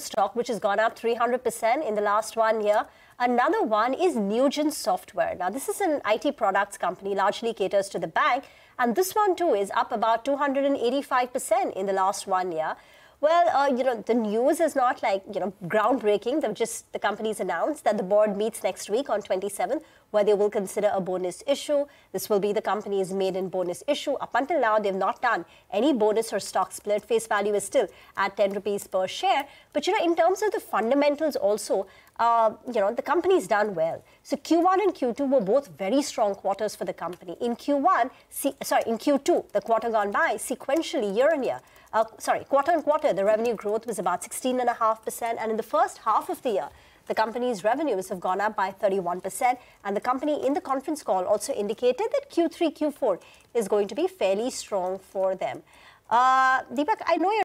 stock which has gone up 300% in the last one year. Another one is Newgen Software. Now, this is an IT products company, largely caters to the bank. And this one too is up about 285% in the last one year. Well, uh, you know, the news is not like, you know, groundbreaking. They've just, the company's announced that the board meets next week on 27th, where they will consider a bonus issue. This will be the company's maiden bonus issue. Up until now, they've not done any bonus or stock split. Face value is still at 10 rupees per share. But, you know, in terms of the fundamentals also, uh, you know, the company's done well. So Q1 and Q2 were both very strong quarters for the company. In Q1, sorry, in Q2, the quarter gone by, sequentially, year on year, uh, sorry, quarter on quarter, the revenue growth was about 16.5%. And in the first half of the year, the company's revenues have gone up by 31%. And the company in the conference call also indicated that Q3, Q4 is going to be fairly strong for them. Uh, Deepak, I know you're